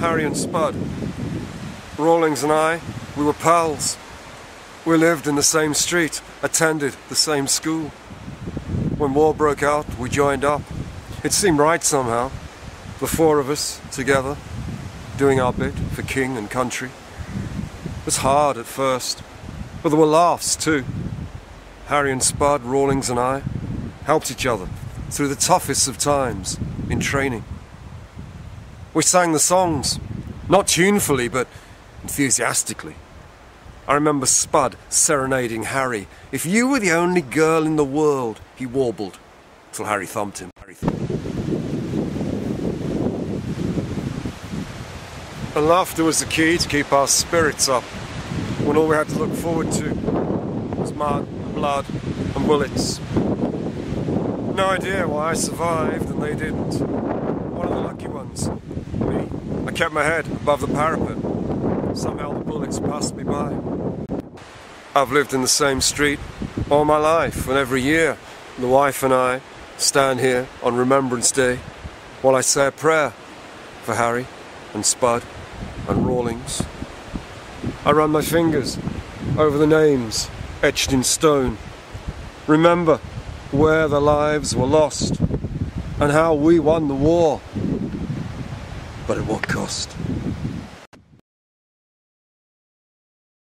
Harry and Spud. Rawlings and I, we were pals. We lived in the same street, attended the same school. When war broke out, we joined up. It seemed right somehow. The four of us together, doing our bit for king and country. It was hard at first, but there were laughs too. Harry and Spud, Rawlings and I helped each other through the toughest of times in training. We sang the songs, not tunefully, but enthusiastically. I remember Spud serenading Harry. If you were the only girl in the world, he warbled, till Harry thumped him. Harry thumped. And laughter was the key to keep our spirits up when all we had to look forward to was mud, blood, and bullets. No idea why I survived and they didn't. One of the lucky ones. Kept my head above the parapet. Somehow the bullets passed me by. I've lived in the same street all my life, and every year the wife and I stand here on Remembrance Day while I say a prayer for Harry and Spud and Rawlings. I run my fingers over the names etched in stone. Remember where their lives were lost and how we won the war. But at what cost?